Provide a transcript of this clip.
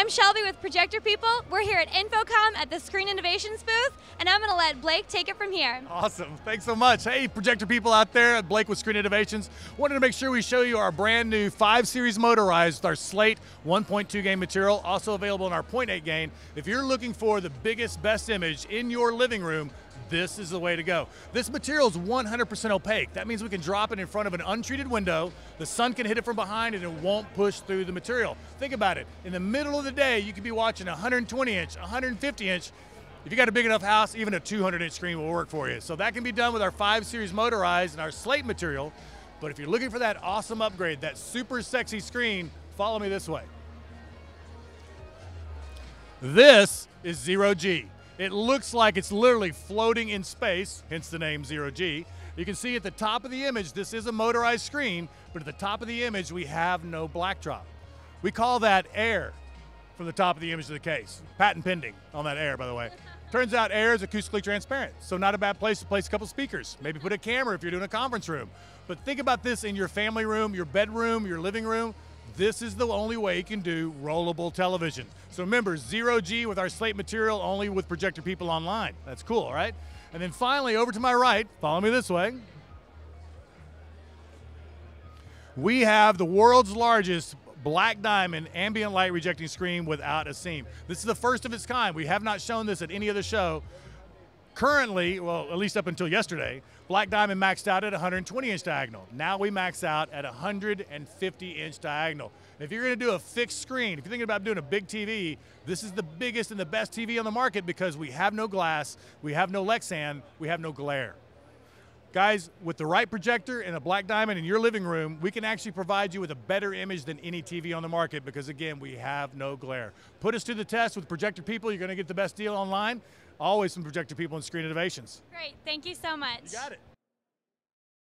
I'm Shelby with Projector People. We're here at InfoComm at the Screen Innovations booth, and I'm going to let Blake take it from here. Awesome. Thanks so much. Hey, projector people out there, Blake with Screen Innovations. Wanted to make sure we show you our brand new 5 Series motorized, our Slate 1.2 gain material, also available in our 0.8 gain. If you're looking for the biggest, best image in your living room, this is the way to go. This material is 100% opaque. That means we can drop it in front of an untreated window, the sun can hit it from behind and it won't push through the material. Think about it. In the middle of the day, you could be watching a 120 inch, 150 inch, if you got a big enough house, even a 200 inch screen will work for you. So that can be done with our 5 Series motorized and our slate material. But if you're looking for that awesome upgrade, that super sexy screen, follow me this way. This is Zero G. It looks like it's literally floating in space, hence the name Zero G. You can see at the top of the image, this is a motorized screen, but at the top of the image, we have no black drop. We call that air from the top of the image of the case. Patent pending on that air, by the way. Turns out air is acoustically transparent, so not a bad place to place a couple speakers. Maybe put a camera if you're doing a conference room. But think about this in your family room, your bedroom, your living room. This is the only way you can do rollable television. So remember, zero G with our slate material only with projector people online. That's cool, right? And then finally, over to my right, follow me this way. We have the world's largest black diamond ambient light rejecting screen without a seam. This is the first of its kind. We have not shown this at any other show. Currently, well, at least up until yesterday, Black Diamond maxed out at 120 inch diagonal. Now we max out at 150 inch diagonal. If you're going to do a fixed screen, if you're thinking about doing a big TV, this is the biggest and the best TV on the market because we have no glass, we have no Lexan, we have no glare. Guys, with the right projector and a black diamond in your living room, we can actually provide you with a better image than any TV on the market because, again, we have no glare. Put us to the test with Projector People. You're going to get the best deal online. Always from Projector People and Screen Innovations. Great. Thank you so much. You got it.